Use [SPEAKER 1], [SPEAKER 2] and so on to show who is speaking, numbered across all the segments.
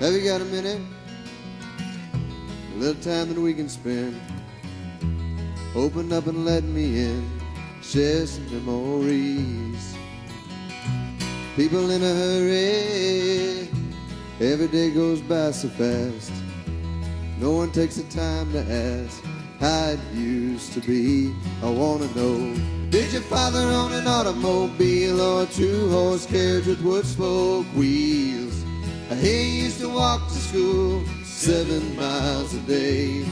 [SPEAKER 1] Have you got a minute? A little time that we can spend. Open up and let me in. Share some memories. People in a hurry. Every day goes by so fast. No one takes the time to ask how it used to be. I wanna know. Did your father own an automobile or a two-horse carriage with wood spoke wheels? He used to walk to school seven miles a day.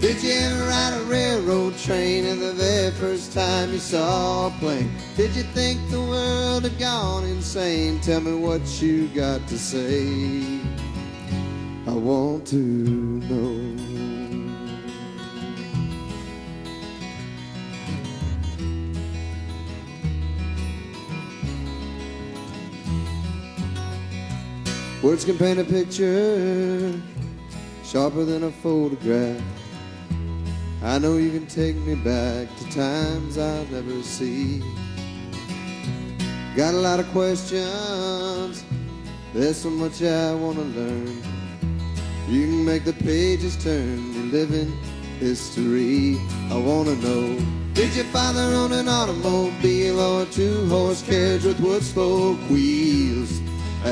[SPEAKER 1] Did you ever ride a railroad train and the very first time you saw a plane? Did you think the world had gone insane? Tell me what you got to say. I want to know. Words can paint a picture sharper than a photograph. I know you can take me back to times I'll never see. Got a lot of questions, there's so much I want to learn. You can make the pages turn, live in history. I want to know Did your father own an automobile or a two horse carriage with wood spoke wheels?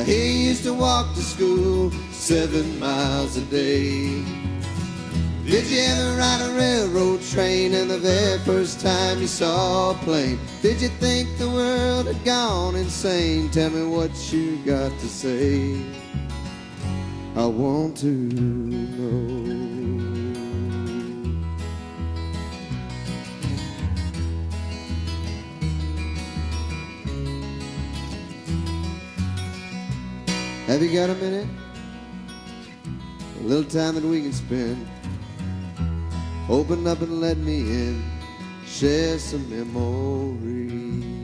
[SPEAKER 1] He used to walk to school seven miles a day. Did you ever ride a railroad train and the very first time you saw a plane? Did you think the world had gone insane? Tell me what you got to say. I want to know. Have you got a minute? A little time that we can spend. Open up and let me in. Share some memories.